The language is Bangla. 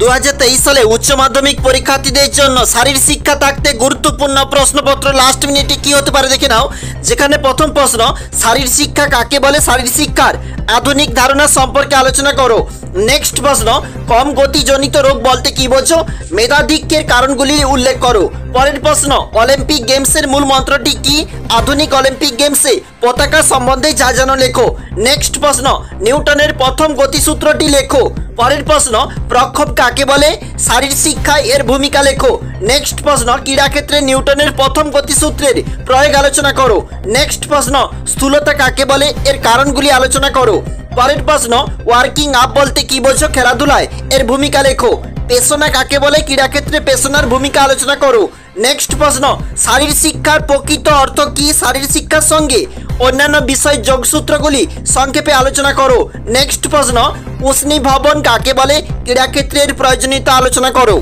দু হাজার তেইশ সালে উচ্চ মাধ্যমিক পরীক্ষার্থীদের জন্য শারীর শিক্ষা থাকতে গুরুত্বপূর্ণ প্রশ্নপত্র লাস্ট মিনিটে কি হতে পারে দেখে নাও। যেখানে প্রথম প্রশ্ন, শারীর শিক্ষা কাকে বলে? শারীর শিক্ষার আধুনিক ধারণা সম্পর্কে আলোচনা করো। নেক্সট প্রশ্ন, কম গতিজনিত রোগ বলতে কি বোঝো? মেধাধিক্যের কারণগুলি উল্লেখ করো। পরের প্রশ্ন, অলিম্পিক গেমসের মূল মন্ত্রটি কি? আধুনিক অলিম্পিক গেমসে পতাকা সম্বন্ধে যা জানো লেখো। নেক্সট প্রশ্ন, নিউটনের প্রথম গতিসূত্রটি লেখো। পরের প্রশ্ন, প্রক্ষোভ কাকে বলে? শারীর শিক্ষায় এর ভূমিকা লেখো। নেক্সট প্রশ্ন, ক্রীড়াক্ষেত্রে নিউটনের প্রথম গতিসূত্রের প্রয়োগ আলোচনা করো। নেক্সট প্রশ্ন, স্থূলতা কাকে বলে? এর কারণগুলি আলোচনা করো। পরের প্রশ্ন, ওয়ার্কিং আপ বলতে কি বোঝো খেলাধুলায়? এর ভূমিকা লেখো। পেশনা কাকে বলে? ক্রীড়াক্ষেত্রে পেশনার ভূমিকা আলোচনা করো। নেক্সট প্রশ্ন শারীর শিক্ষার প্রকৃত অর্থ কি শারীর শিক্ষার সঙ্গে? অন্যান্য বিষয় যোগসূত্রগুলি সংক্ষেপে আলোচনা করো। নেক্সট প্রশ্ন উষ্ণী ভবন কাকে বলে? ক্রীড়াক্ষেত্রের প্রয়োজনীয়তা আলোচনা করো।